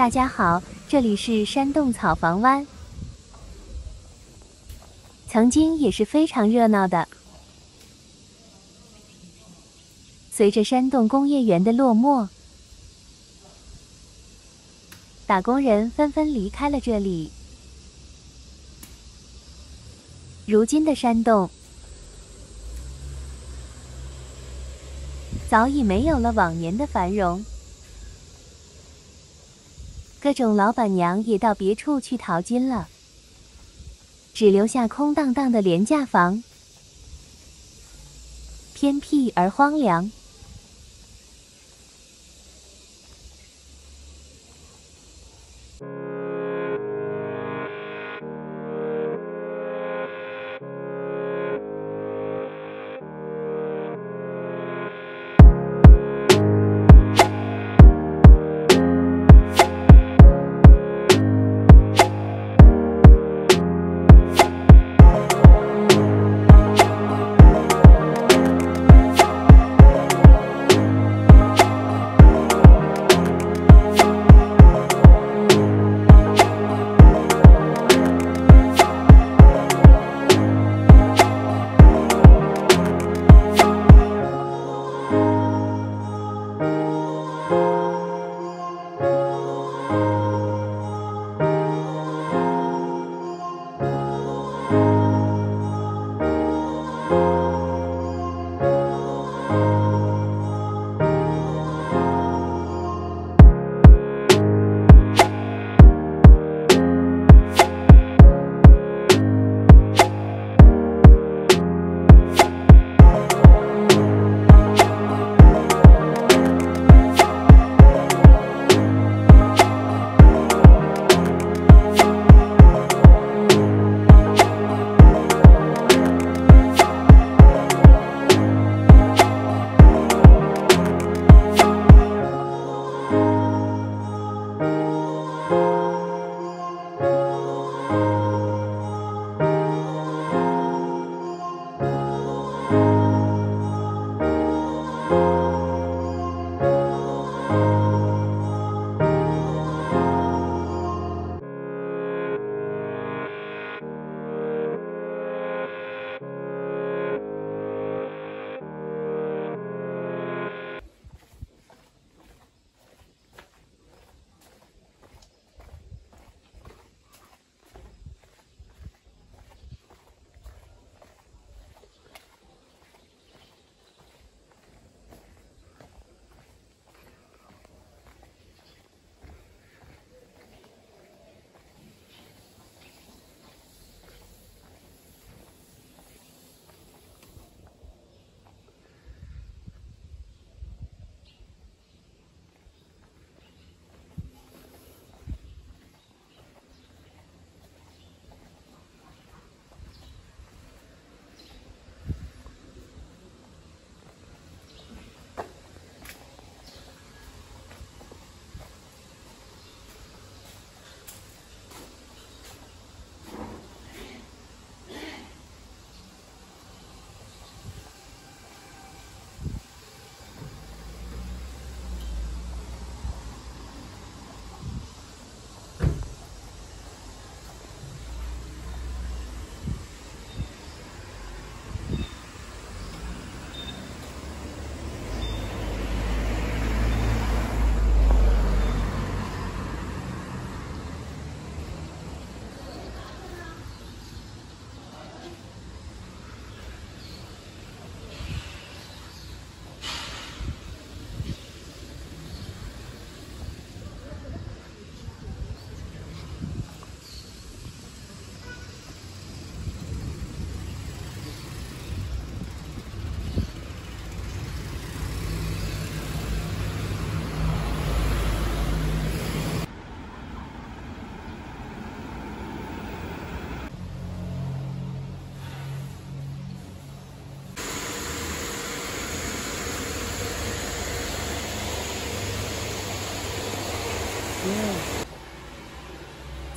大家好，这里是山洞草房湾。曾经也是非常热闹的。随着山洞工业园的落寞，打工人纷纷离开了这里。如今的山洞，早已没有了往年的繁荣。各种老板娘也到别处去淘金了，只留下空荡荡的廉价房，偏僻而荒凉。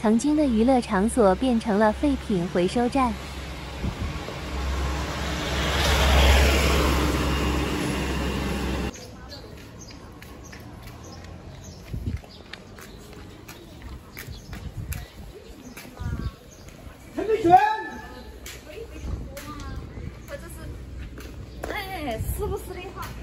曾经的娱乐场所变成了废品回收站。陈美雪是不是的话是的话。